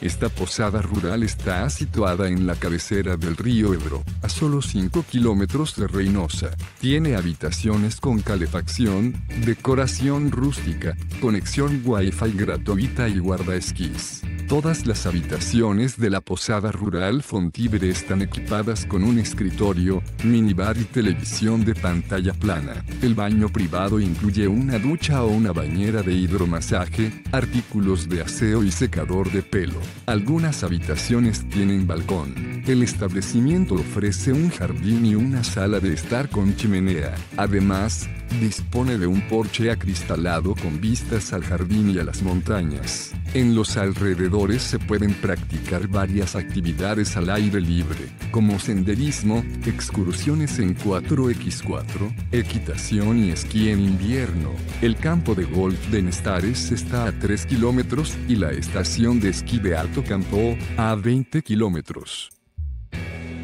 Esta posada rural está situada en la cabecera del río Ebro, a solo 5 kilómetros de Reynosa. Tiene habitaciones con calefacción, decoración rústica, conexión wifi gratuita y guardaesquís. Todas las habitaciones de la posada rural Fontibre están equipadas con un escritorio, minibar y televisión de pantalla plana. El baño privado incluye una ducha o una bañera de hidromasaje, artículos de aseo y secador de pelo. Algunas habitaciones tienen balcón. El establecimiento ofrece un jardín y una sala de estar con chimenea. Además, dispone de un porche acristalado con vistas al jardín y a las montañas. En los alrededores se pueden practicar varias actividades al aire libre, como senderismo, excursiones en 4x4, equitación y esquí en invierno. El campo de golf de Nestares está a 3 kilómetros y la estación de esquí de Alto Campo a 20 kilómetros.